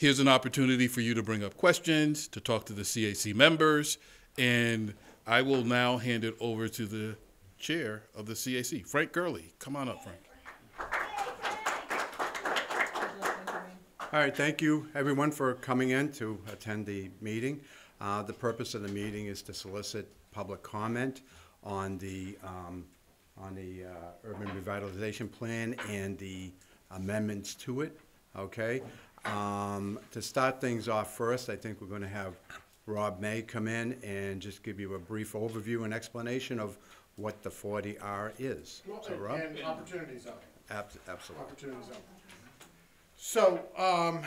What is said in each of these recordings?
here's an opportunity for you to bring up questions, to talk to the CAC members, and I will now hand it over to the chair of the CAC, Frank Gurley. Come on up, Frank. All right, thank you, everyone, for coming in to attend the meeting. Uh, The purpose of the meeting is to solicit public comment on the, um, on the uh, urban revitalization plan and the amendments to it, okay? Um, To start things off first, I think we're going to have Rob May come in and just give you a brief overview and explanation of what the 40R is. So, Rob? And opportunity zone, Abs- Absolutely. opportunity zone. So, um,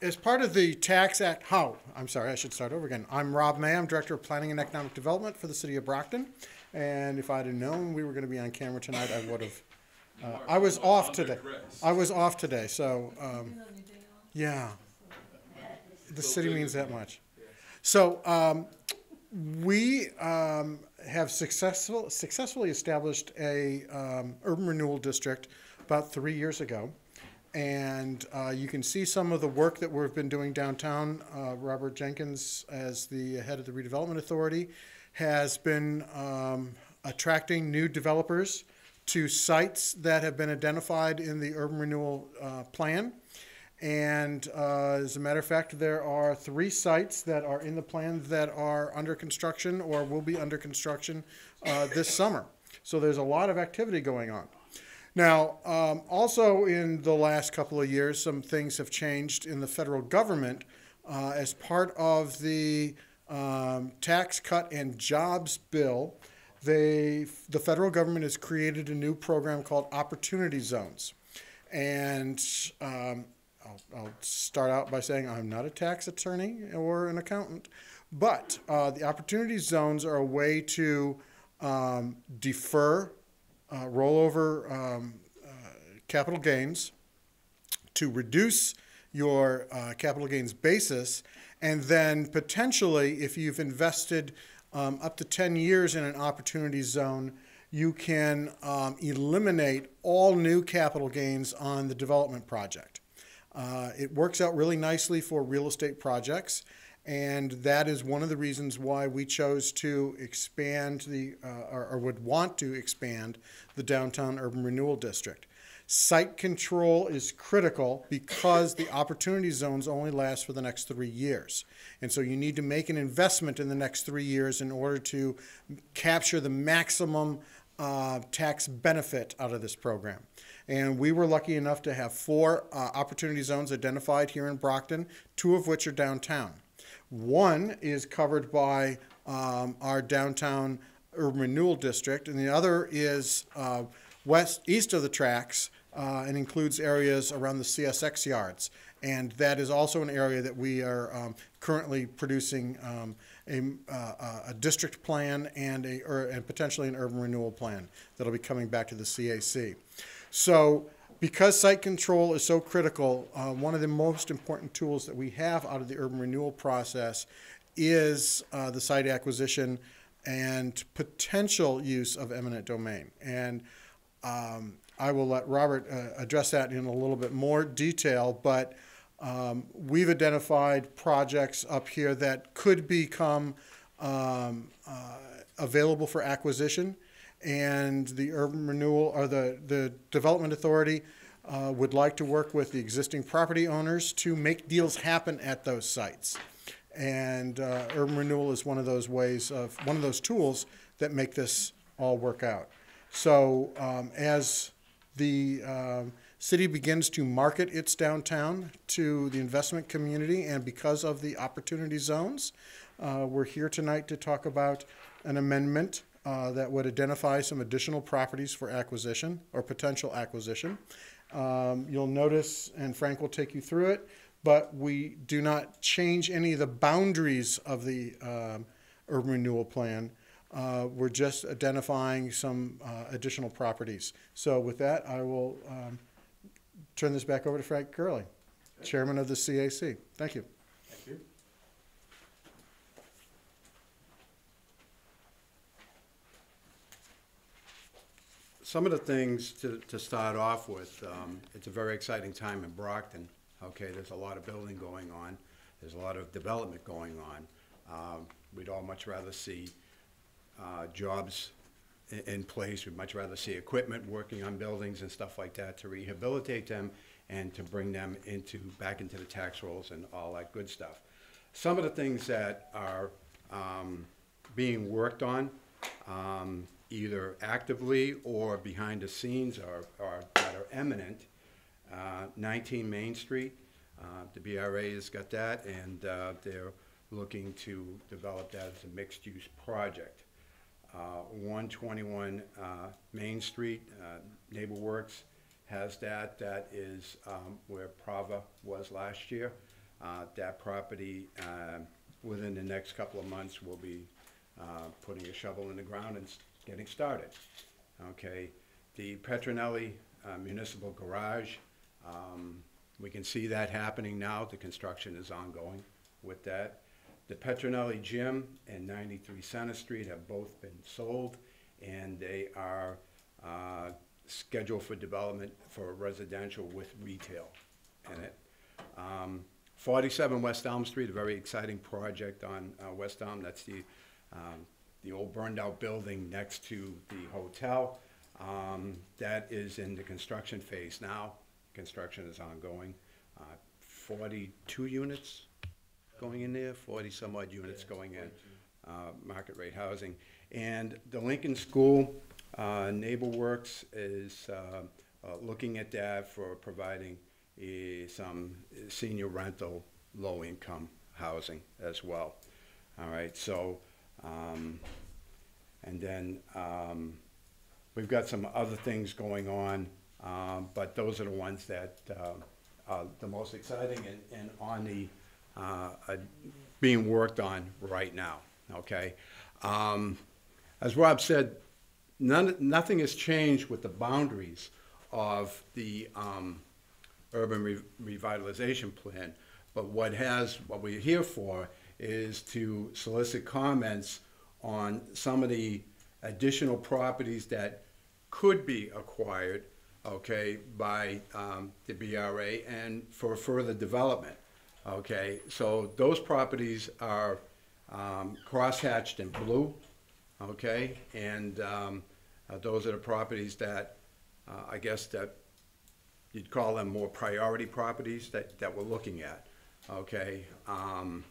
as part of the Tax Act, how, I'm sorry, I should start over again. I'm Rob May, I'm Director of Planning and Economic Development for the City of Brockton. And if I'd have known we were gonna be on camera tonight, I would have, uh, I was off today. I was off today, so, um, yeah. The city means that much. So, um, we um, have successful, successfully established a um, urban renewal district about three years ago. And uh, you can see some of the work that we've been doing downtown. Uh, Robert Jenkins, as the head of the redevelopment authority, has been um, attracting new developers to sites that have been identified in the urban renewal uh, plan. And uh, as a matter of fact, there are three sites that are in the plan that are under construction or will be under construction uh, this summer. So there's a lot of activity going on. Now, um, also in the last couple of years, some things have changed in the federal government uh, as part of the um, Tax Cut and Jobs Bill. They, the federal government has created a new program called Opportunity Zones. And um, I'll, I'll start out by saying I'm not a tax attorney or an accountant, but uh, the opportunity zones are a way to um, defer uh, rollover um, uh, capital gains, to reduce your uh, capital gains basis, and then potentially, if you've invested um, up to 10 years in an opportunity zone, you can um, eliminate all new capital gains on the development project. Uh, it works out really nicely for real estate projects, and that is one of the reasons why we chose to expand the, uh, or, or would want to expand the downtown urban renewal district. Site control is critical because the opportunity zones only last for the next three years. And so you need to make an investment in the next three years in order to capture the maximum uh, tax benefit out of this program. And we were lucky enough to have four uh, opportunity zones identified here in Brockton, two of which are downtown. One is covered by um, our downtown urban renewal district, and the other is uh, west east of the tracks uh, and includes areas around the CSX yards. And that is also an area that we are um, currently producing um, a, uh, a district plan and a or, and potentially an urban renewal plan that'll be coming back to the CAC. So because site control is so critical, uh, one of the most important tools that we have out of the urban renewal process is uh, the site acquisition and potential use of eminent domain. And um, I will let Robert uh, address that in a little bit more detail, but um, we've identified projects up here that could become um, uh, available for acquisition and the urban renewal or the, the development authority uh, would like to work with the existing property owners to make deals happen at those sites. And uh, urban renewal is one of those ways of one of those tools that make this all work out. So um, as the um, city begins to market its downtown to the investment community, and because of the opportunity zones, uh, we're here tonight to talk about an amendment uh, that would identify some additional properties for acquisition or potential acquisition. Um, you'll notice, and Frank will take you through it, but we do not change any of the boundaries of the um, urban renewal plan. Uh, we're just identifying some uh, additional properties. So with that, I will um, turn this back over to Frank Curley, Chairman of the CAC. Thank you. Thank you. Some of the things to, to start off with, um, it's a very exciting time in Brockton. Okay, there's a lot of building going on, there's a lot of development going on. Um, We'd all much rather see uh, jobs in place. We'd much rather see equipment working on buildings and stuff like that to rehabilitate them and to bring them into, back into the tax rolls and all that good stuff. Some of the things that are um, being worked on, um, either actively or behind the scenes or, or that are imminent, uh, 19 Main Street, uh, the BRA has got that, and uh, they're looking to develop that as a mixed-use project. Uh, 121 uh, Main Street, uh, NeighborWorks has that. That is um, where Prava was last year. That property, within the next couple of months, will be putting a shovel in the ground and getting started. Okay, the Petronelli Municipal Garage, um, we can see that happening now. The construction is ongoing with that. The Petronelli Gym and 93 Center Street have both been sold, and they are uh, scheduled for development for residential with retail in it. Um, 47 West Elm Street, a very exciting project on uh, West Elm. That's the, um, the old burned-out building next to the hotel. Um, That is in the construction phase now. Construction is ongoing. Uh, 42 units going in there, 40-some odd units going in, uh, market rate housing. And the Lincoln School, uh, NeighborWorks is uh, uh, looking at that for providing eh, some senior rental, low-income housing as well. All right, so, um, and then um, we've got some other things going on, um, but those are the ones that uh, are the most exciting and, and on the, uh, uh, being worked on right now, okay? Um, As Rob said, none, nothing has changed with the boundaries of the um, urban re- revitalization plan. But what has, what we're here for is to solicit comments on some of the additional properties that could be acquired, okay, by um, the BRA and for further development, okay? So those properties are um, crosshatched in blue, okay? And um, uh, those are the properties that, uh, I guess that you'd call them more priority properties that, that we're looking at, okay? Um,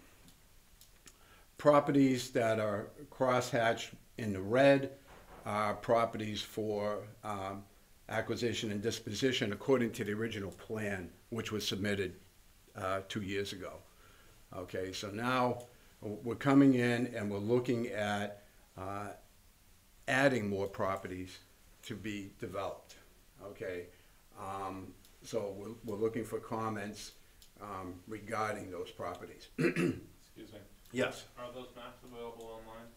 Properties that are crosshatched in the red are properties for um, acquisition and disposition according to the original plan, which was submitted uh, two years ago. Okay, so now we're coming in and we're looking at uh, adding more properties to be developed, okay? Um, So we're, we're looking for comments um, regarding those properties. Excuse me. Yes. Are those maps available online?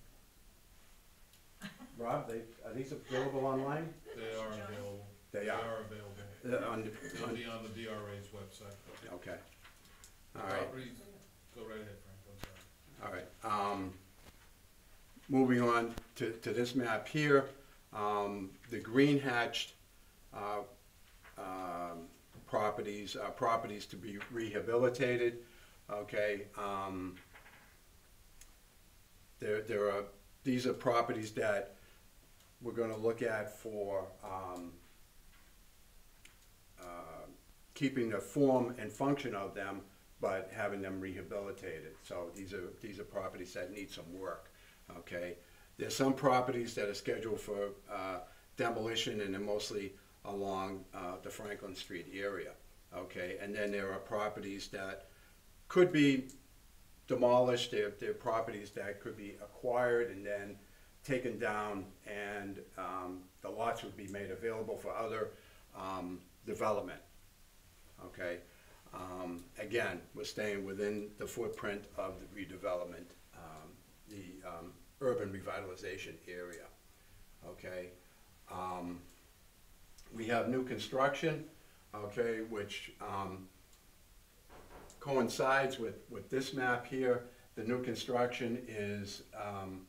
Rob, they, are these available online? They are available. They are. available. Uh, on the- on- be on the BRA's website. Okay. All right, Go right ahead, Frank, all right. Um, Moving on to, to this map here, um, the green hatched, uh, um, properties, are properties to be rehabilitated, okay? Um, There, there are, these are properties that we're gonna look at for, um, uh, keeping the form and function of them, but having them rehabilitated. So these are, these are properties that need some work, okay? There's some properties that are scheduled for uh, demolition and they're mostly along uh, the Franklin Street area, okay? And then there are properties that could be demolished, they're, they're properties that could be acquired and then taken down and um, the lots would be made available for other um, development, okay? Um, Again, we're staying within the footprint of the redevelopment, um, the um, urban revitalization area, okay? Um, We have new construction, okay, which um, coincides with, with this map here. The new construction is um,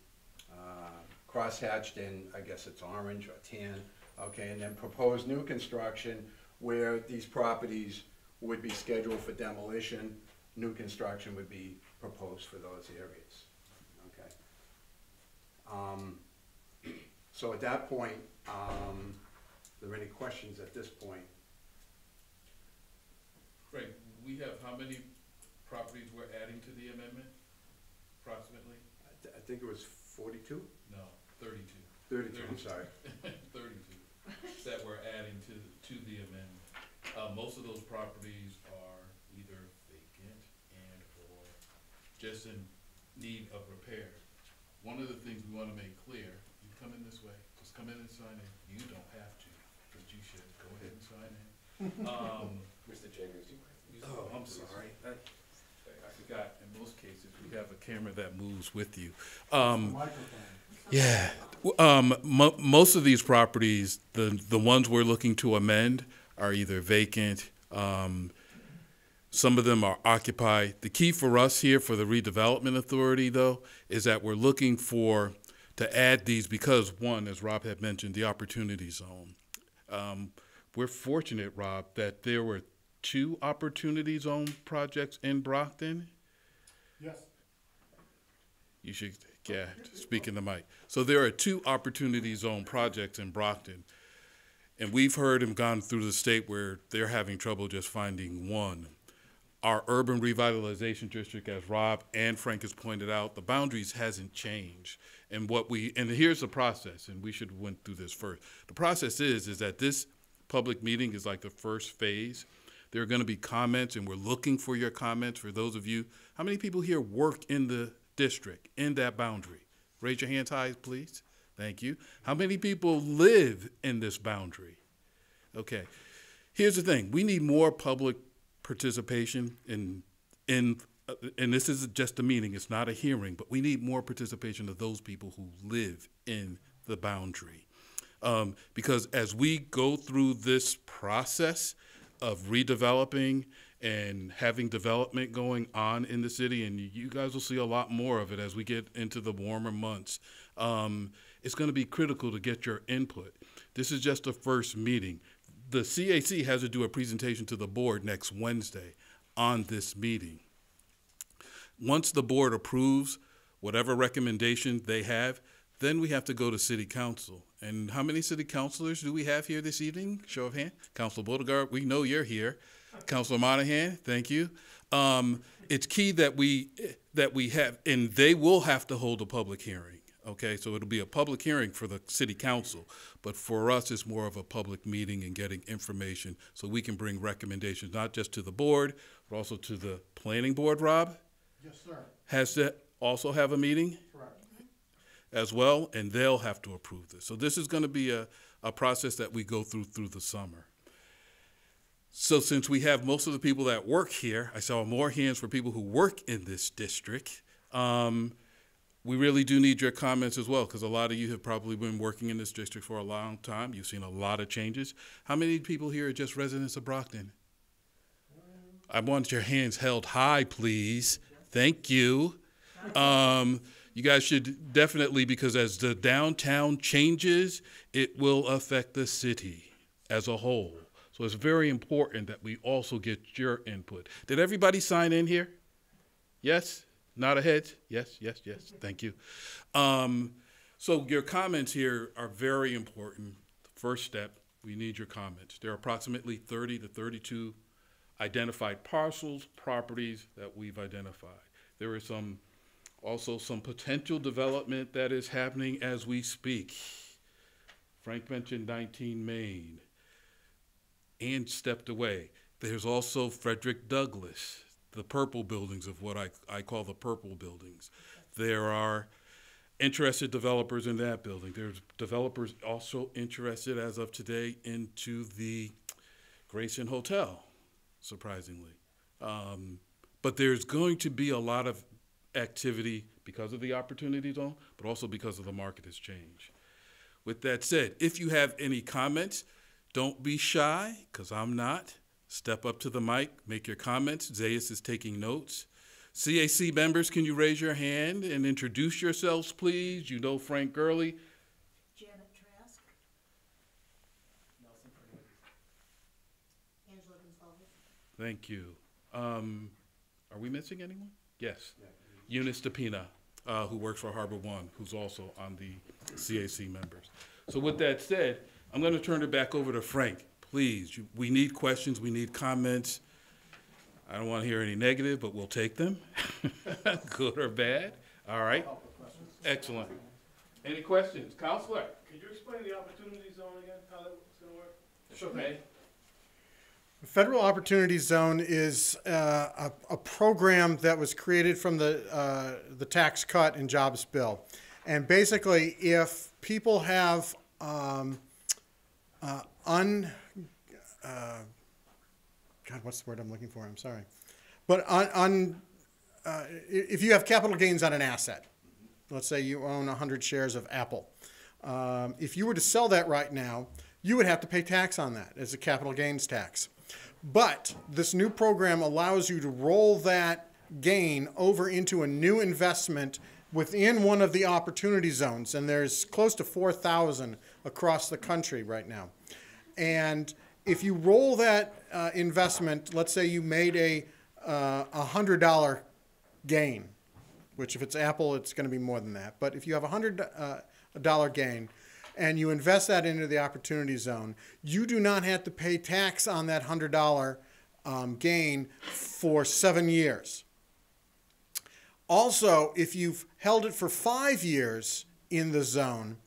uh, crosshatched in, I guess it's orange or tan, okay? And then proposed new construction where these properties would be scheduled for demolition, new construction would be proposed for those areas, okay? Um, so at that point, um, are there any questions at this point? Frank, we have how many properties we're adding to the amendment, approximately? I th- I think it was forty-two? No, thirty-two. Thirty-two, I'm sorry. Thirty-two, that we're adding to, to the amendment. Uh, most of those properties are either vacant and or just in need of repair. One of the things we wanna make clear, you come in this way, just come in and sign in. You don't have to, but you should, go ahead and sign in. Um, Mr. Chambers, you Oh, I'm sorry. I I forgot, in most cases, we have a camera that moves with you. Um, yeah, um, mo- most of these properties, the, the ones we're looking to amend are either vacant, um, some of them are occupied. The key for us here for the redevelopment authority, though, is that we're looking for, to add these because, one, as Rob had mentioned, the opportunity zone. Um, we're fortunate, Rob, that there were two opportunity zone projects in Brockton. Yes. You should, yeah, speak in the mic. So there are two opportunity zone projects in Brockton. And we've heard and gone through the state where they're having trouble just finding one. Our urban revitalization district, as Rob and Frank has pointed out, the boundaries hasn't changed. And what we, and here's the process, and we should have went through this first. The process is, is that this public meeting is like the first phase. There are gonna be comments, and we're looking for your comments, for those of you, how many people here work in the district, in that boundary? Raise your hands high, please. Thank you. How many people live in this boundary? Okay. Here's the thing, we need more public participation in, in, uh, and this is just a meeting, it's not a hearing, but we need more participation of those people who live in the boundary. Um, because as we go through this process of redeveloping and having development going on in the city, and you guys will see a lot more of it as we get into the warmer months, um, it's going to be critical to get your input. This is just the first meeting. The CAC has to do a presentation to the board next Wednesday on this meeting. Once the board approves whatever recommendation they have, then we have to go to city council. And how many city councilors do we have here this evening? Show of hand. Councilor Bodegard, we know you're here. Councilor Monahan, thank you. Um, it's key that we that we have, and they will have to hold a public hearing. Okay, so it'll be a public hearing for the city council, but for us, it's more of a public meeting and getting information so we can bring recommendations not just to the board, but also to the planning board. Rob Yes, sir. has to also have a meeting Correct. as well, and they'll have to approve this. So this is going to be a, a process that we go through through the summer. So since we have most of the people that work here, I saw more hands for people who work in this district. Um, we really do need your comments as well, because a lot of you have probably been working in this district for a long time. You've seen a lot of changes. How many people here are just residents of Brockton? I want your hands held high, please. Thank you. Um, you guys should definitely, because as the downtown changes, it will affect the city as a whole. So it's very important that we also get your input. Did everybody sign in here? Yes? Nod a heads? Yes, yes, yes. Thank you. Um, so your comments here are very important. First step, we need your comments. There are approximately 30 to 32 identified parcels, properties that we've identified. There is some, also some potential development that is happening as we speak. Frank mentioned 19 Main and stepped away. There's also Frederick Douglass, the purple buildings of what I, I call the purple buildings. There are interested developers in that building. There's developers also interested as of today into the Grayson Hotel, surprisingly. Um, but there's going to be a lot of activity because of the opportunity zone, but also because of the market has changed. With that said, if you have any comments, don't be shy, because I'm not. Step up to the mic, make your comments. Zayas is taking notes. CAC members, can you raise your hand and introduce yourselves, please? You know Frank Gurley. Janet Trask. Nelson Fernandez. Angela Gonzalez. Thank you. Um, are we missing anyone? Yes. Eunice DePina, uh, who works for Harbor One, who's also on the CAC members. So with that said, I'm gonna turn it back over to Frank. Please, you- we need questions, we need comments. I don't wanna hear any negative, but we'll take them, good or bad. All right? Excellent. Any questions? Counselor? Could you explain the opportunity zone again, how that's gonna work? Sure. May? The Federal Opportunity Zone is uh, a, a program that was created from the, uh, the Tax Cut and Jobs Bill. And basically, if people have um, uh, un, uh, God, what's the word I'm looking for? I'm sorry. But on, on uh, if you have capital gains on an asset, let's say you own 100 shares of Apple, um, if you were to sell that right now, you would have to pay tax on that as a capital gains tax. But this new program allows you to roll that gain over into a new investment within one of the opportunity zones, and there's close to 4,000 across the country right now. And if you roll that uh, investment, let's say you made a uh, a hundred dollar gain, which if it's Apple, it's going to be more than that. But if you have a hundred uh, dollar gain, and you invest that into the opportunity zone, you do not have to pay tax on that hundred dollar um, gain for seven years. Also, if you've held it for five years in the zone,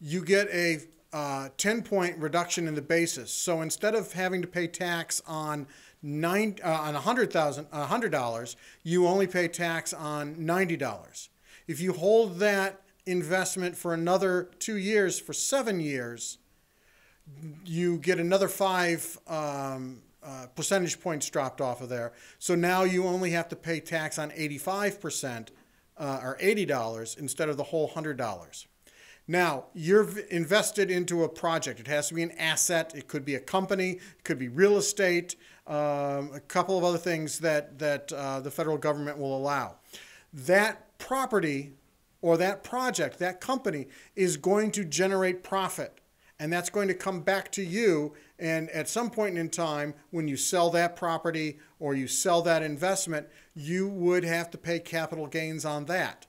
you get a uh, 10 point reduction in the basis. So instead of having to pay tax on nine uh, on $100,000, $100, you only pay tax on $90. If you hold that investment for another two years, for seven years, you get another five um, uh, percentage points dropped off of there. So now you only have to pay tax on 85% uh, or $80 instead of the whole $100. Now, you're invested into a project. It has to be an asset. It could be a company. It could be real estate. Um, a couple of other things that that uh, the federal government will allow. That property or that project, that company, is going to generate profit. And that's going to come back to you. And at some point in time, when you sell that property or you sell that investment, you would have to pay capital gains on that.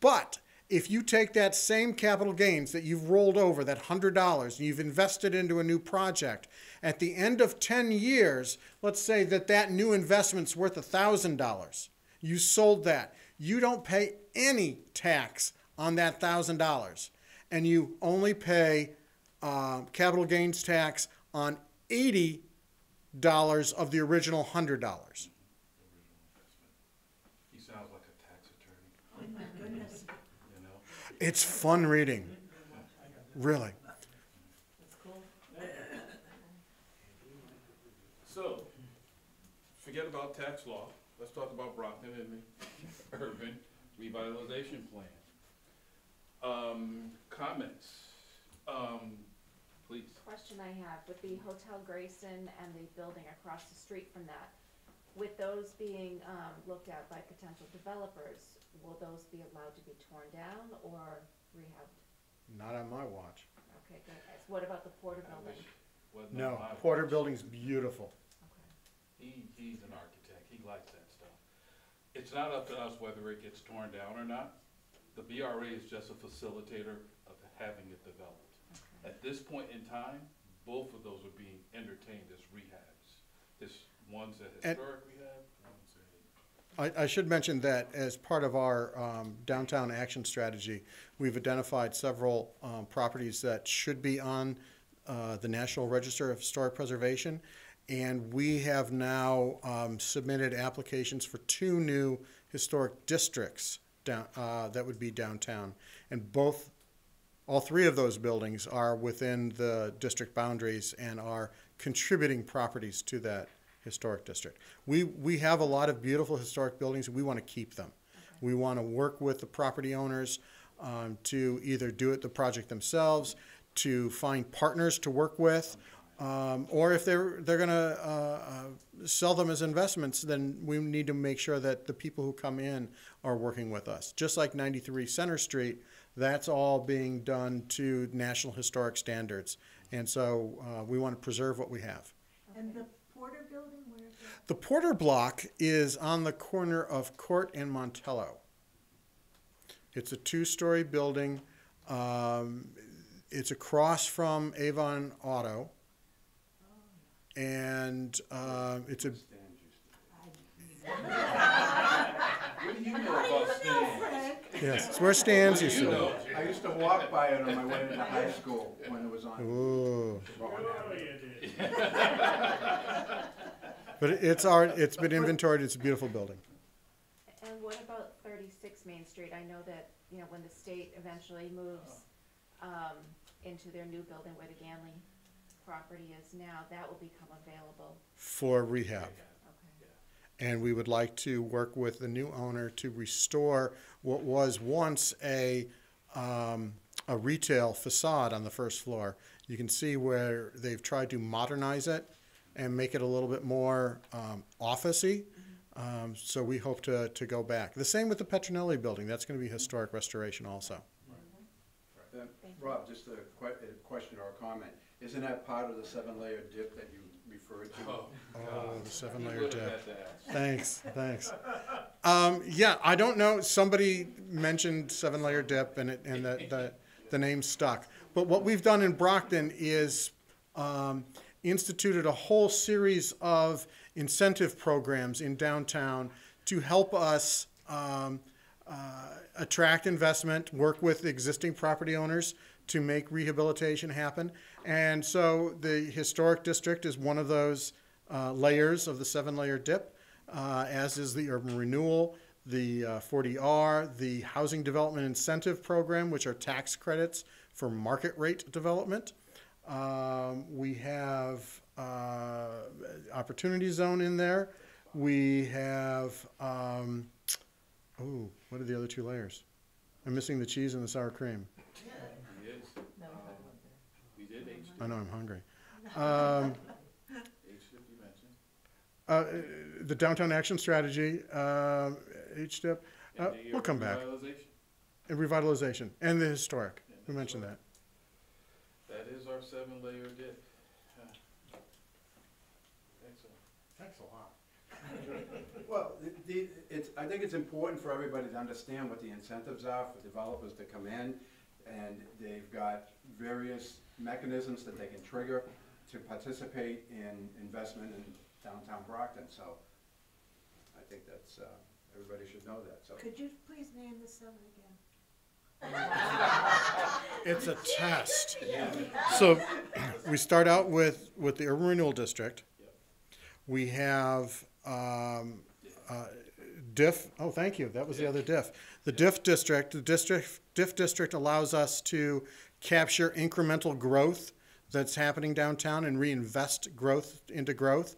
But if you take that same capital gains that you've rolled over, that $100, and you've invested into a new project, at the end of 10 years, let's say that that new investment's worth $1,000. You sold that. You don't pay any tax on that $1,000. And you only pay uh, capital gains tax on $80 of the original $100. He sounds like a tax attorney, Oh, my goodness. you know? It's fun reading. Really. So, forget about tax law, let's talk about Brockton and the urban revitalization plan. Um, comments, um, please. Question I have, with the Hotel Grayson and the building across the street from that, with those being, um, looked at by potential developers, will those be allowed to be torn down or rehabbed? Not on my watch. Okay, good. What about the Porter I building? wasn't on No, my Porter watch. Building's beautiful. Okay. He, he's an architect, he likes that stuff. It's not up to us whether it gets torn down or not. The BRA is just a facilitator of having it developed. Okay. At this point in time, both of those are being entertained as rehabs. This, one's a And- historic rehab, one's a. I, I should mention that as part of our um, downtown action strategy, we've identified several um, properties that should be on uh, the National Register of Historic Preservation. And we have now um, submitted applications for two new historic districts down, uh, that would be downtown. And both, all three of those buildings are within the district boundaries and are contributing properties to that historic district. We, we have a lot of beautiful historic buildings, we want to keep them. We want to work with the property owners um, to either do it, the project themselves, to find partners to work with, um, or if they're, they're going to uh, uh, sell them as investments, then we need to make sure that the people who come in are working with us. Just like 93 Center Street, that's all being done to National Historic Standards. And so uh, we want to preserve what we have. And the Porter building, where is The Porter Block is on the corner of Court and Montello. It's a two-story building. Um, it's across from Avon Auto. And, uh, it's a, What do you know about Stan? yes, it's where Stan's used to know? be. I used to walk by it on my way to high school when it was on. Ooh. Oh, you did. But it- it's our, it's been inventoried, it's a beautiful building. And what about thirty-six Main Street? I know that, you know, when the state eventually moves, um, into their new building where the Ganley property is now, that will become available, For rehab. okay? and we would like to work with the new owner to restore what was once a, um, a retail facade on the first floor. You can see where they've tried to modernize it and make it a little bit more, um, office-y. Um, so we hope to, to go back. The same with the Petronelli building, that's gonna be historic restoration also. Then, Rob, just a que- a question or a comment. Isn't that part of the seven-layer dip that you referred to? Oh, Oh, the seven-layer good dip. at that. Thanks, thanks. Um, yeah, I don't know, somebody mentioned seven-layer dip and it, and the, the, the name stuck. But what we've done in Brockton is, um, instituted a whole series of incentive programs in downtown to help us, um, uh, attract investment, work with existing property owners to make rehabilitation happen. And so the historic district is one of those uh, layers of the seven-layer dip, uh, as is the urban renewal, the uh, 40R, the housing development incentive program, which are tax credits for market rate development. Um, we uh, opportunity zone in there. We have, um, oh, what are the other two layers? I'm missing the cheese and the sour cream. He is. We did H, I know I'm hungry. Um, H fifty mentioned. uh, the downtown action strategy, uh, HDIP, uh, we'll come back. And revitalization, and the historic. We mentioned that. That is our seven layer dip. Huh. Excellent. Thanks a lot. Well, the- the, it's, I think it's important for everybody to understand what the incentives are for developers to come in. And they've got various mechanisms that they can trigger to participate in investment in downtown Brockton, so I think that's, uh, everybody should know that, so. Could you please name the seven again? It's a test. So we start out with, with the urban renewal district. We have, um, uh, diff, oh, thank you, that was the other diff. The diff district, the district, diff district allows us to capture incremental growth that's happening downtown and reinvest growth into growth.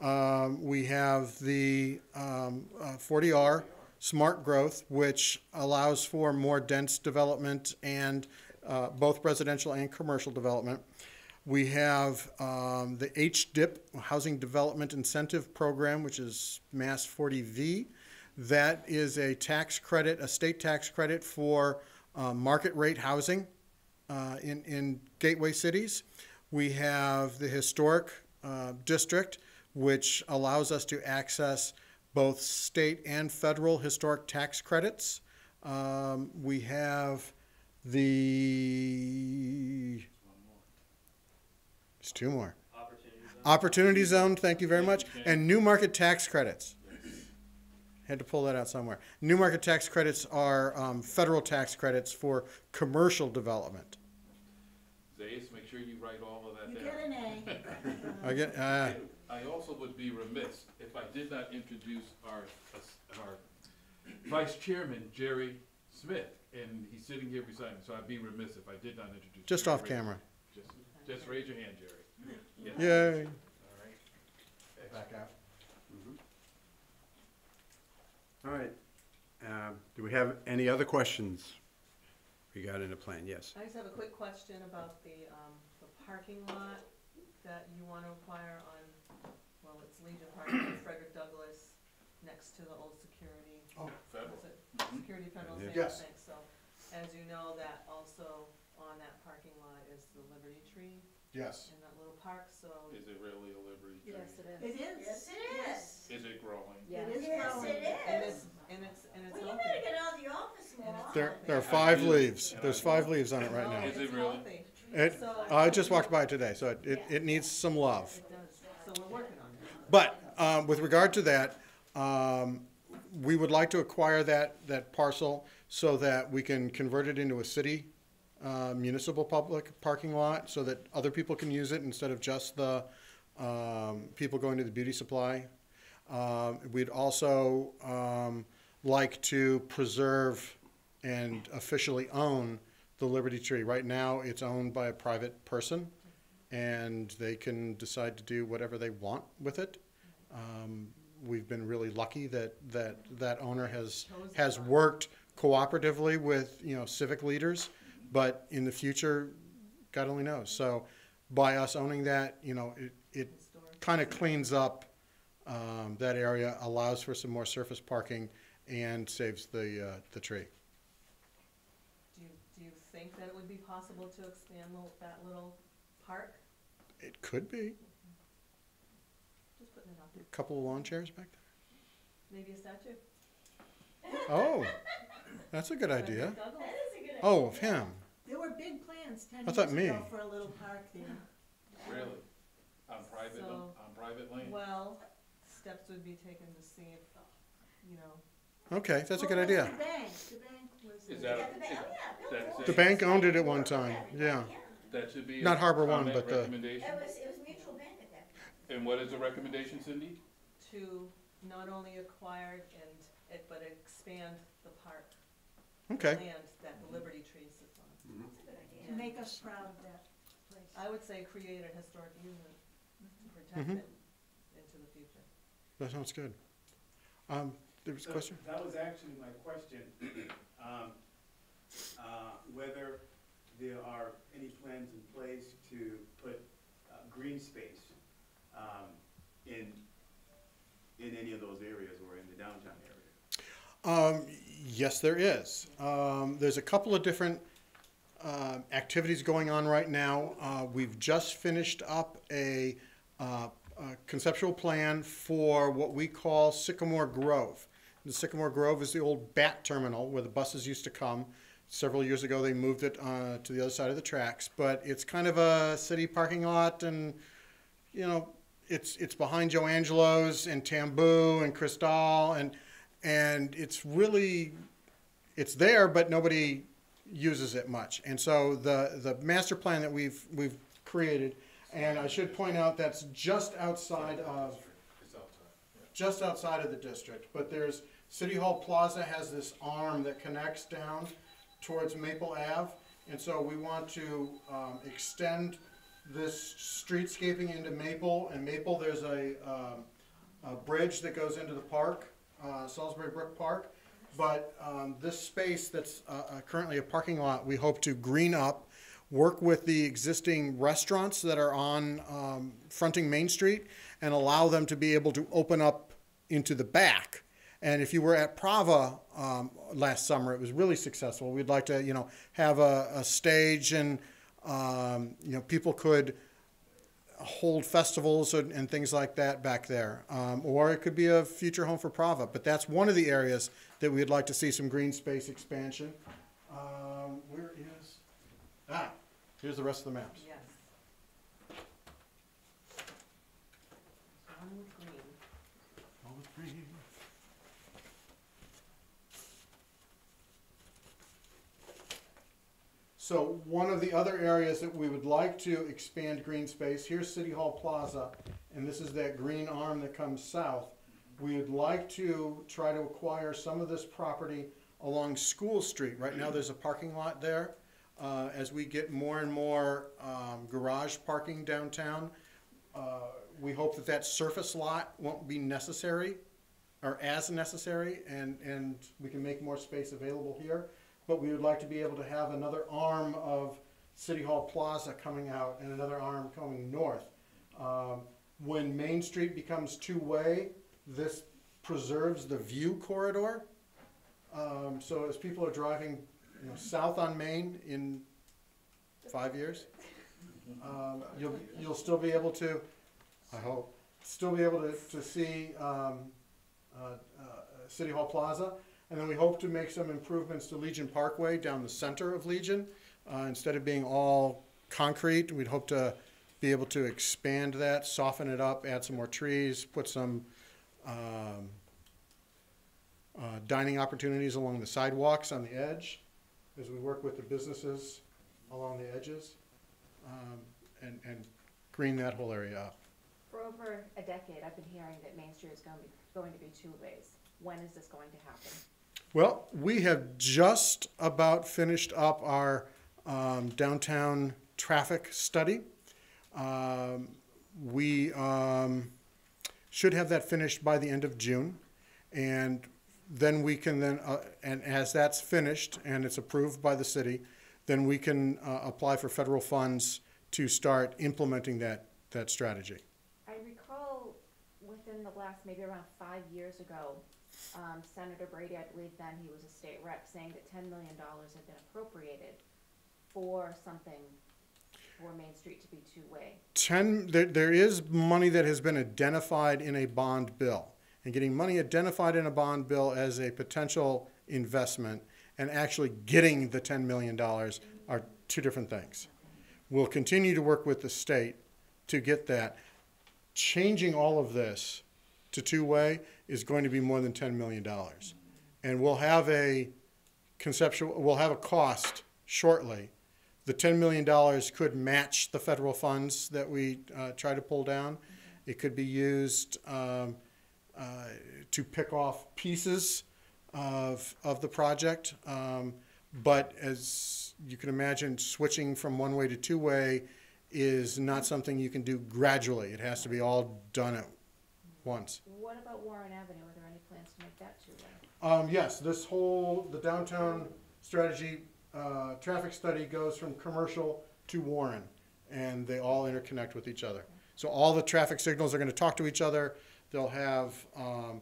Um, we have the, um, uh, forty R, smart growth, which allows for more dense development and, uh, both residential and commercial development. We have um, the HDIP, Housing Development Incentive Program, which is Mass 40V. That is a tax credit, a state tax credit for uh, market rate housing uh, in, in gateway cities. We have the Historic uh, District, which allows us to access both state and federal historic tax credits. Um, we have the there's two more. Opportunity zone, thank you very much, and new market tax credits. Had to pull that out somewhere. New market tax credits are um, federal tax credits for commercial development. Zayas, make sure you write all of that You down. get an A. I get, uh, I also would be remiss if I did not introduce our, our vice chairman, Jerry Smith, and he's sitting here beside me, so I'd be remiss if I did not introduce. just Jerry. off camera. Just, just raise your hand, Jerry. Yes. Yay. All right. Excellent. out. All right. Um, Do we have any other questions regarding the plan? Yes. I just have a quick question about the, um, the parking lot that you wanna acquire on, well, it's Legion Park, on Frederick Douglass, next to the old security. Oh, Federal. Security Federal Yeah. Safety Yes. Bank, so, as you know, that also on that parking lot is the Liberty Tree Yes. in that little park, so Is it really a Liberty Tree? Yes, it is. It is. Yes, it is. Is it growing? Yeah. It is Yes, growing. And it's, and it's, and it's Well, you healthy. better get out of the office more. There, there are five leaves. There's five leaves on it right now. Is it it's really? healthy. It, So- I just walked by today, so it, it, it needs some love. It does, so we're working on it. But um, with regard to that, um, we would like to acquire that, that parcel so that we can convert it into a city uh, municipal public parking lot so that other people can use it instead of just the um, people going to the beauty supply. Um, We'd also um, like to preserve and officially own the Liberty Tree. Right now, it's owned by a private person, and they can decide to do whatever they want with it. Um, We've been really lucky that, that that owner has, has worked cooperatively with, you know, civic leaders, but in the future, God only knows. So by us owning that, you know, it, it kind of cleans up um, that area, allows for some more surface parking, and saves the, uh, the tree. Do you, do you think that it would be possible to expand little- that little park? It could be, Just putting it out there. a couple of lawn chairs back there? Maybe a statue? there. Oh, that's a good idea. Frederick Douglass. That is a good idea. Oh, of him. There were big plans ten I years thought ago for a little park there. Really? On private, So- on private lane? Well, steps would be taken to see if, you know, Okay, that's a Well, good that's idea. The bank, the bank was. Is that, Yeah, the bank- oh, yeah, Bill that's Moore. The bank owned it at one time, yeah. that should be. a Not Harbor One, comment but the- Recommendation? It was, it was mutual bank at that time. And what is the recommendation, Cindy? to not only acquire and, it- but expand the. Okay, Land that the Liberty Tree sits on. That's a good idea. To make us proud of that place. I would say create a historic easement to protect Mhm. it into the future. that sounds good. Um, there was a So question? That was actually my question, um, uh, whether there are any plans in place to put uh, green space um, in, in any of those areas or in the downtown area. Um, yes, there is. Um, there's a couple of different uh, activities going on right now. Uh, we've just finished up a, uh, a conceptual plan for what we call Sycamore Grove. The Sycamore Grove is the old BAT terminal where the buses used to come. Several years ago, they moved it uh, to the other side of the tracks, but it's kind of a city parking lot and you know, it's it's behind Joe Angelo's and Tamboo and Cristal and and it's really it's there, but nobody uses it much. And so the the master plan that we've we've created, and I should point out that's just outside of just outside of the district. But there's City Hall Plaza has this arm that connects down towards Maple Ave, and so we want to um, extend this streetscaping into Maple. And Maple, there's a, um, a bridge that goes into the park, uh, Salisbury Brook Park. But um, this space that's uh, uh, currently a parking lot, we hope to green up, work with the existing restaurants that are on um, fronting Main Street, and allow them to be able to open up into the back. And if you were at Prava um, last summer, it was really successful. We'd like to, you know, have a, a stage and um, you know people could hold festivals and, and things like that back there. Um, or it could be a future home for Prava. But that's one of the areas that we'd like to see some green space expansion. Um, where is ah? Here's the rest of the maps. Yes. One with green. Olive green. So one of the other areas that we would like to expand green space, here's City Hall Plaza, and this is that green arm that comes south. We would like to try to acquire some of this property along School Street. Right now, there's a parking lot there. Uh, as we get more and more, um, garage parking downtown, uh, we hope that that surface lot won't be necessary or as necessary and, and we can make more space available here. But we would like to be able to have another arm of City Hall Plaza coming out and another arm coming north. Um, when Main Street becomes two-way, this preserves the view corridor. Um, so as people are driving, you know, south on Main in five years, um, you'll, you'll still be able to, I hope, still be able to, to see, um, uh, uh, City Hall Plaza. And then we hope to make some improvements to Legion Parkway down the center of Legion. Uh, instead of being all concrete, we'd hope to be able to expand that, soften it up, add some more trees, put some, um, uh, dining opportunities along the sidewalks on the edge as we work with the businesses along the edges, um, and, and green that whole area up. For over a decade, I've been hearing that Main Street is going to be, going to be two ways. When is this going to happen? Well, we have just about finished up our um, downtown traffic study. Um, we um, should have that finished by the end of June, and then we can then, uh, and as that's finished and it's approved by the city, then we can uh, apply for federal funds to start implementing that that strategy. I recall within the last, maybe around five years ago, um, Senator Brady, I believe then he was a state rep, saying that ten million dollars had been appropriated for something for Main Street to be two-way. ten, there, there is money that has been identified in a bond bill. And getting money identified in a bond bill as a potential investment and actually getting the ten million dollars are two different things. We'll continue to work with the state to get that. Changing all of this to two-way is going to be more than ten million dollars. And we'll have a conceptual, we'll have a cost shortly the ten million dollars could match the federal funds that we uh, try to pull down. It could be used um, uh, to pick off pieces of of the project. Um, but as you can imagine, switching from one way to two way is not something you can do gradually. It has to be all done at once. What about Warren Avenue? Are there any plans to make that two-way? Um, yes, this whole, the downtown strategy, uh, traffic study goes from commercial to Warren, and they all interconnect with each other. So all the traffic signals are gonna talk to each other, they'll have, um,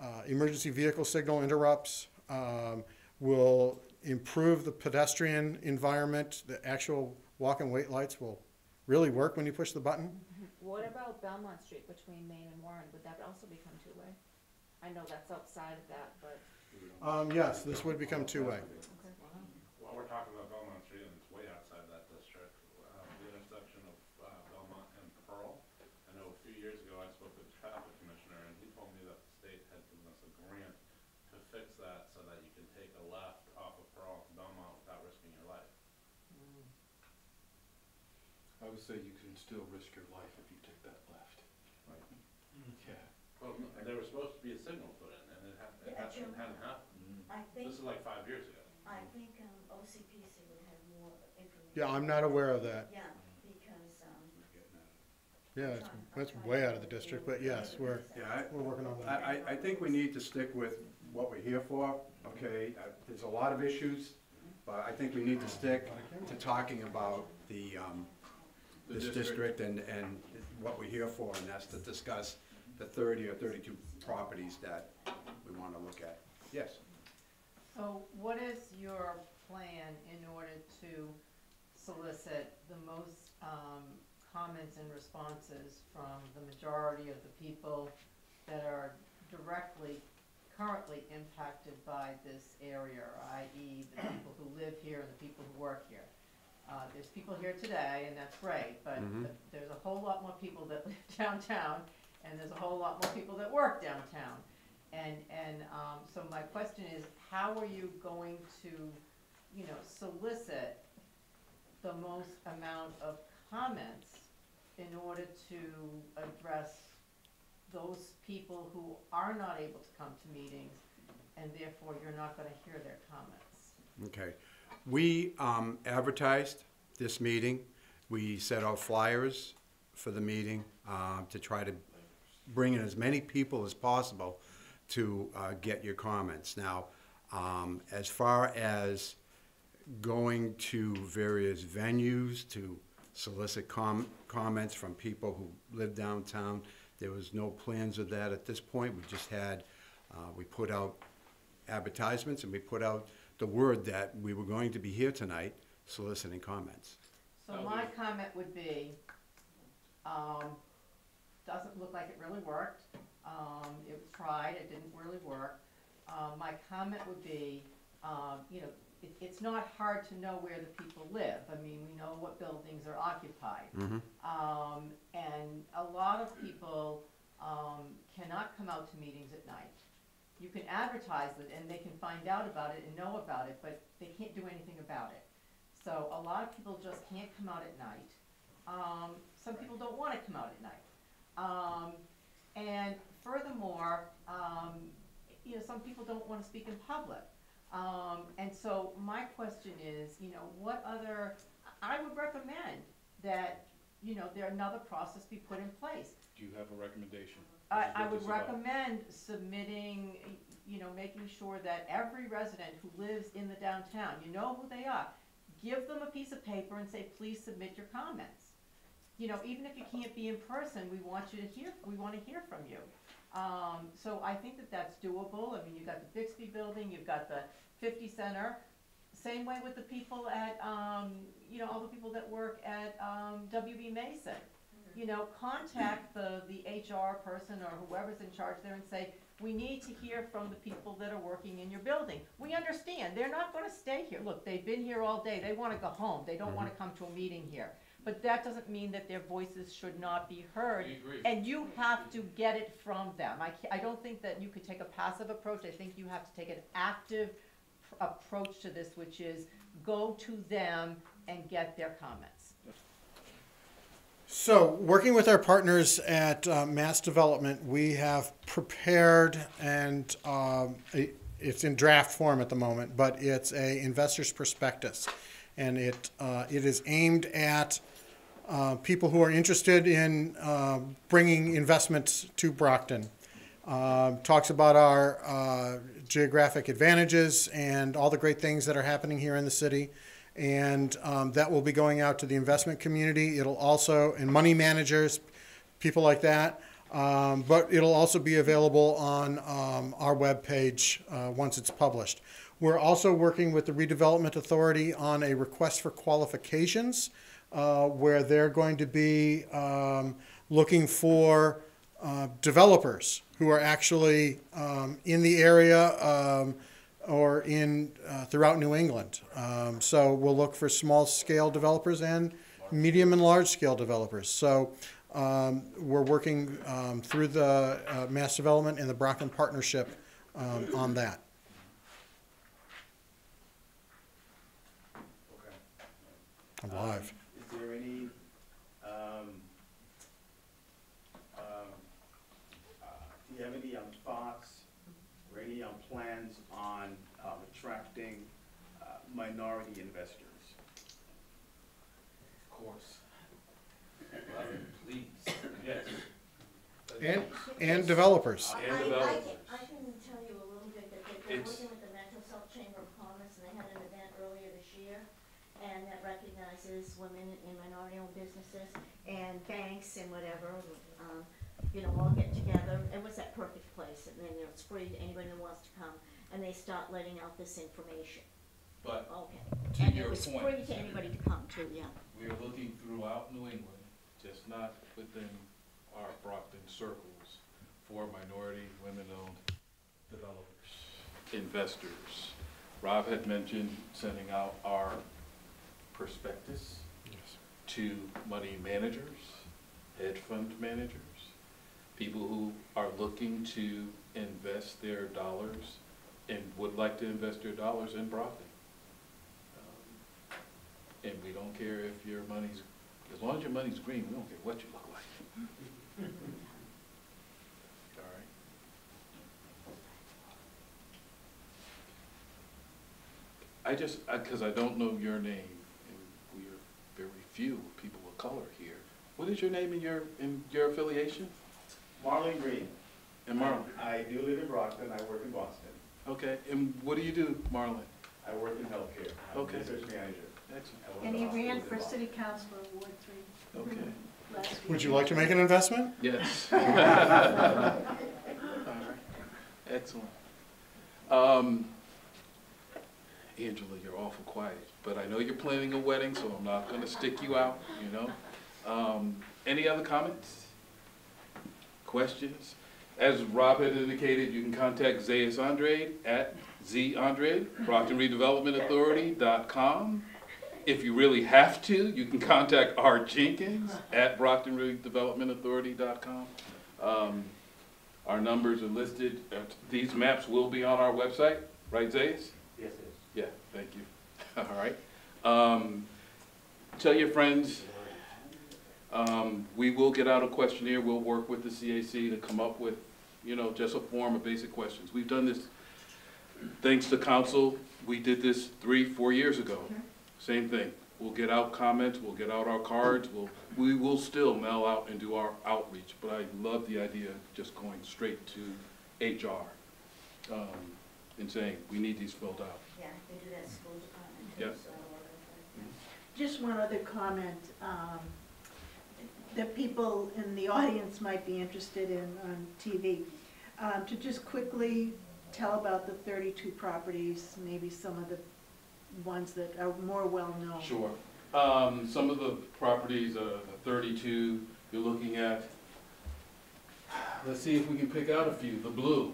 uh, emergency vehicle signal interrupts, um, will improve the pedestrian environment, the actual walk and wait lights will really work when you push the button. What about Belmont Street between Main and Warren? Would that also become two-way? I know that's outside of that, but, Um, yes, this would become two-way. okay. While we're talking about Belmont Street, and it's way outside that district, uh, the intersection of uh, Belmont and Pearl. I know a few years ago, I spoke with the traffic commissioner, and he told me that the state had given us a grant to fix that so that you can take a left off of Pearl to Belmont without risking your life. I would say you can still risk your life if you take that left. Right. Yeah. Well, no, there was supposed to be a signal put in, and it ha- it Yeah, hasn't, Jim. hadn't happened. I This think, is like five years ago. I think, um, OCPC would have more information. Yeah, I'm not aware of that. Yeah, because, um. Yeah, it's, that's way out of the district, but yes, we're, Yeah, we're working on that. I, I think we need to stick with what we're here for, okay? Uh, There's a lot of issues, but I think we need to stick to talking about the, um, this district. district and, and what we're here for, and that's to discuss the thirty or thirty-two properties that we wanna look at. Yes? So what is your plan in order to solicit the most um, comments and responses from the majority of the people that are directly, currently impacted by this area, i.e. the people who live here and the people who work here? Uh, There's people here today, and that's great, but Mhm. th- there's a whole lot more people that live downtown, and there's a whole lot more people that work downtown. And, and, um, so my question is, how are you going to, you know, solicit the most amount of comments in order to address those people who are not able to come to meetings, and therefore you're not gonna hear their comments? Okay. We um, advertised this meeting. We set out flyers for the meeting um, to try to bring in as many people as possible to uh, get your comments. Now, um, as far as going to various venues to solicit com- comments from people who live downtown, there was no plans of that at this point. We just had, uh, we put out advertisements and we put out the word that we were going to be here tonight soliciting comments. So my comment would be, um, doesn't look like it really worked. Um, it was tried, it didn't really work. Um, my comment would be, um, you know, it, it's not hard to know where the people live. I mean, we know what buildings are occupied. Um, and a lot of people, um, cannot come out to meetings at night. You can advertise it and they can find out about it and know about it, but they can't do anything about it. So a lot of people just can't come out at night. Um, some people don't wanna come out at night. Um, and furthermore, um, you know, some people don't wanna speak in public. Um, and so my question is, you know, what other, I would recommend that, you know, there another process be put in place. Do you have a recommendation? I, I would recommend submitting, you know, making sure that every resident who lives in the downtown, you know who they are, give them a piece of paper and say, please submit your comments. You know, even if you can't be in person, we want you to hear, we wanna hear from you. Um, so I think that that's doable, I mean, you've got the Bixby Building, you've got the fifty center, same way with the people at, um, you know, all the people that work at, um, WB Mason. You know, contact the, the HR person or whoever's in charge there and say, we need to hear from the people that are working in your building. We understand, they're not gonna stay here, look, they've been here all day, they wanna go home, they don't wanna come to a meeting here. But that doesn't mean that their voices should not be heard. We agree. And you have to get it from them. I, ca- I don't think that you could take a passive approach, I think you have to take an active pr- approach to this, which is go to them and get their comments. So, working with our partners at uh, Mass Development, we have prepared and um, it- it's in draft form at the moment, but it's a investor's prospectus, and it uh, it is aimed at uh, people who are interested in uh, bringing investments to Brockton. Um, talks about our uh, geographic advantages and all the great things that are happening here in the city. And um, that will be going out to the investment community. It'll also, and money managers, people like that. Um, but it'll also be available on um, our webpage uh, once it's published. We're also working with the Redevelopment Authority on a request for qualifications uh, where they're going to be um, looking for uh, developers who are actually um, in the area um, or in uh, throughout New England. Um, so we'll look for small scale developers and medium and large scale developers. So um, we're working through the uh, Mass Development and the Brockton Partnership on that. I'm live. Is there any, um, um, uh, do you have any um, thoughts or any um, plans on um, attracting uh, minority investors? Of course. Please, yes. And, and developers. I, And I, developers. can, I can tell you a little bit that they've been It's- working with the Metro South Chamber of Commerce, and they had an event earlier this year, and that recognizes women in minority-owned businesses and banks and whatever, um, you know, all get together, it was that perfect place, and then, you know, it's free to anybody that wants to come, and they start letting out this information, But okay. To And your it was point. free to anybody to come too, yeah. we are looking throughout New England, just not within our Brockton circles, for minority, women-owned developers, investors. Rob had mentioned sending out our prospectus to money managers, hedge fund managers, people who are looking to invest their dollars and would like to invest their dollars in Brockton. And we don't care if your money's, as long as your money's green, we don't care what you look like. All right? I just, cause I don't know your name, and we are very few people of color here. What is your name and your, and your affiliation? Marlene Green. And Marlon, I do live in Brockton, I work in Boston. okay, and what do you do, Marlon? I work in healthcare. I'm a Okay. research manager. Excellent, at one And of he the ran hospitals in for Boston. city councilor in Ward Three okay, last week. Would you like to make an investment? yes. All right, Excellent. Um, Angela, you're awful quiet, but I know you're planning a wedding, so I'm not gonna stick you out, you know? Um, any other comments? questions. As Rob had indicated, you can contact Zayas Andrade at zandrade, brocktonredevelopmentauthority.com. If you really have to, you can contact R. Jenkins at Brockton Redevelopment brocktonredevelopmentauthority.com. Um, our numbers are listed, uh, these maps will be on our website, right, Zayas? Yes, it is. Yeah, thank you. All right. Um, tell your friends, um, we will get out a questionnaire, we'll work with the CAC to come up with, you know, just a form of basic questions. We've done this, thanks to council, we did this three, four years ago. Same thing. We'll get out comments, we'll get out our cards, we'll, we will still mail out and do our outreach. But I love the idea of just going straight to HR, um, and saying, we need these filled out. Yeah, they do that school department too, Yep. so. Just one other comment, um, that people in the audience might be interested in on TV. Um, to just quickly tell about the 32 properties, maybe some of the ones that are more well-known. Sure. Um, some of the properties, uh, the 32, you're looking at, let's see if we can pick out a few. The blue.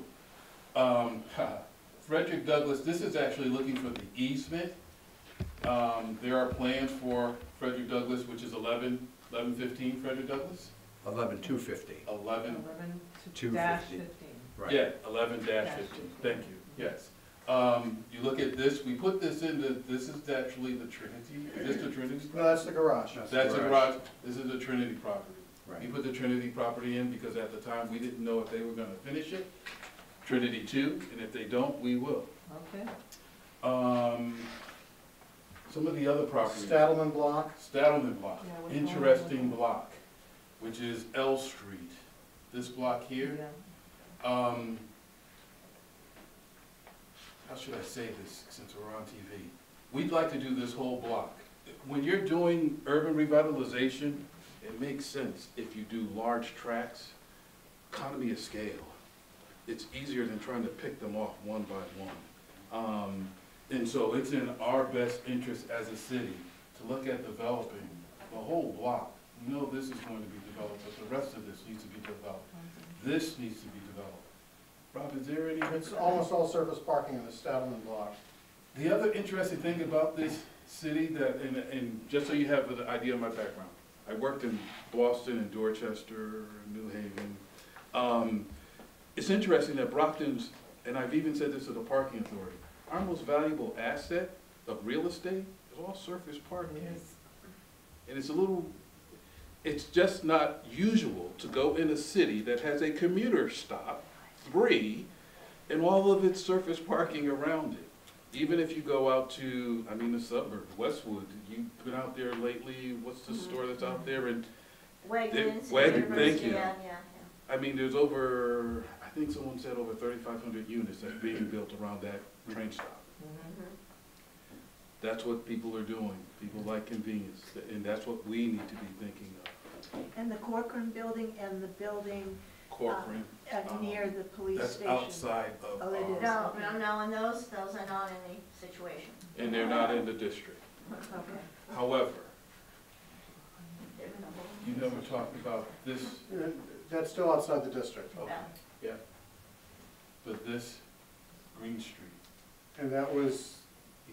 Um, Frederick Douglass, this is actually looking for the easement. Um, there are plans for Frederick Douglass, which is 11, 1115 Frederick Douglass? 11250. 11. 11 dash Right. yeah, eleven dash Dash fifteen, thank you, yes. Um, you look at this, we put this in the, this is actually the Trinity, is this the Trinity? No, that's the garage. That's a garage, this is the Trinity property. Right. We put the Trinity property in because at the time, we didn't know if they were gonna finish it. Trinity two, and if they don't, we will. Okay. Um, some of the other properties. Stadelman Block. Stadelman block, Yeah, which one? interesting block, which is L Street. This block here, Yeah. Um, how should I say this since we're on TV? We'd like to do this whole block. When you're doing urban revitalization, it makes sense if you do large tracts, economy of scale. It's easier than trying to pick them off one by one. Um, and so it's in our best interest as a city to look at developing the whole block. We know this is going to be developed, but the rest of this needs to be developed. This needs to be. Rob, is there any? It's almost all surface parking in the Stadelman Block. The other interesting thing about this city that, and, and just so you have an idea of my background, I worked in Boston and Dorchester, and New Haven. Um, it's interesting that Brockton's, and I've even said this to the parking authority, our most valuable asset of real estate is all surface parking. And it's a little, it's just not usual to go in a city that has a commuter stop, three, and all of its surface parking around it. Even if you go out to, I mean, the suburb, Westwood, you've been out there lately, what's the store that's out there? And, Wegmans. Wegman, University, thank you. Yeah, yeah, I mean, there's over, I think someone said over thirty-five hundred units that's being built around that train stop. yeah. Mhm. That's what people are doing. People like convenience, and that's what we need to be thinking of. And the Corcoran Building and the building Corcoran, uh, near the police that's station. outside of Oh, it our- is. No, no, no, and those, those are not in the situation. and they're not in the district. Okay. However, They're in the whole- you never talked about this, Uh, That's still outside the district. okay, yeah. But this Green Street, And that was,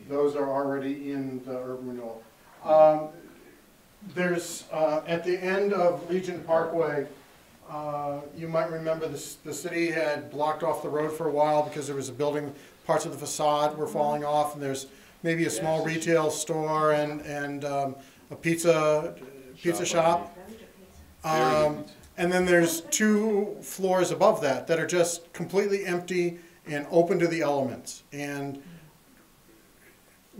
those are already in the urban renewal. Um, There's, uh, at the end of Legion Parkway, uh, you might remember the, the city had blocked off the road for a while because there was a building, parts of the facade were falling off, and there's maybe a small retail store and, and um, a pizza, pizza shop. Um, and then there's two floors above that that are just completely empty and open to the elements. And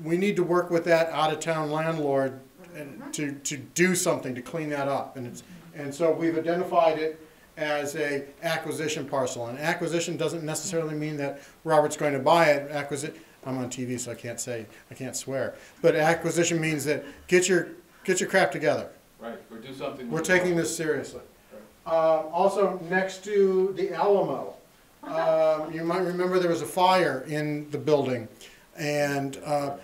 we need to work with that out-of-town landlord and to, to do something to clean that up. And it's, and so we've identified it as a acquisition parcel. And acquisition doesn't necessarily mean that Robert's going to buy it. Acquisi, I'm on TV, so I can't say, I can't swear. But acquisition means that get your, get your crap together. right, or do something. We're taking this seriously. Uh, also, next to the Alamo, um, you might remember there was a fire in the building. And, uh,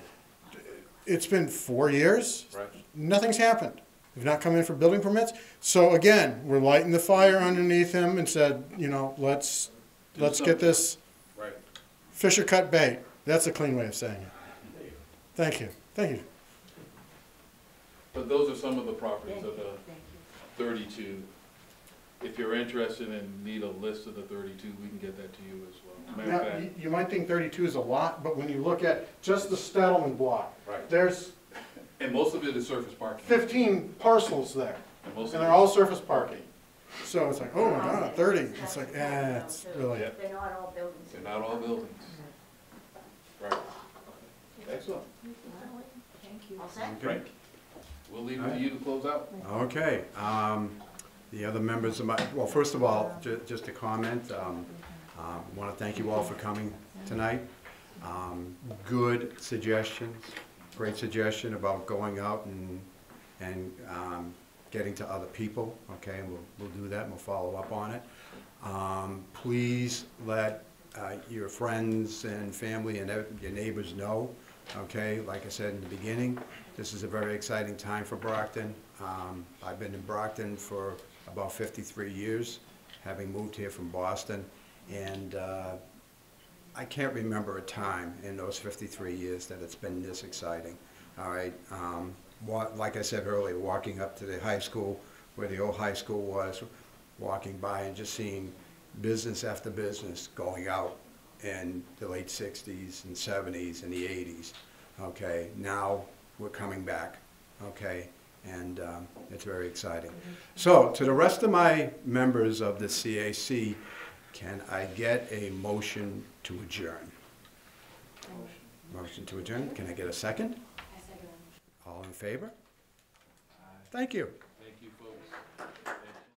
it's been four years, Right, nothing's happened. They've not come in for building permits. So again, we're lighting the fire underneath him and said, you know, let's, Do let's get this Right. Fisher cut bait. That's a clean way of saying it. Thank you, thank you. But those are some of the properties of the thirty-two. If you're interested and need a list of the thirty-two, we can get that to you as well. Now, fact, you, you might think thirty-two is a lot, but when you look at just the Stadelman block, Right. there's And most of it is surface parking. fifteen parcels there, And most and of they're all surface parking. So it's like, oh my god, thirty, it's like, eh, it's really, Yep. They're not all buildings. They're not all buildings. Right. Excellent. Thank you. All set? Frank, we'll leave it to you to close out. Okay, um, the other members of my, well, first of all, ju- just a comment, um, um, wanna thank you all for coming tonight. Um, good suggestions, great suggestion about going out and, and, um, getting to other people, okay, and we'll, we'll do that, and we'll follow up on it. Um, please let, uh, your friends and family and your neighbors know, okay? Like I said in the beginning, this is a very exciting time for Brockton. Um, I've been in Brockton for about fifty-three years, having moved here from Boston. And, uh, I can't remember a time in those fifty-three years that it's been this exciting. All right, um, wa- like I said earlier, walking up to the high school, where the old high school was, walking by and just seeing business after business going out in the late sixties and seventies and the eighties. Okay, now we're coming back, okay, and, um, it's very exciting. So, to the rest of my members of the CAC, can I get a motion to adjourn? Motion to adjourn, can I get a second? All in favor? Thank you.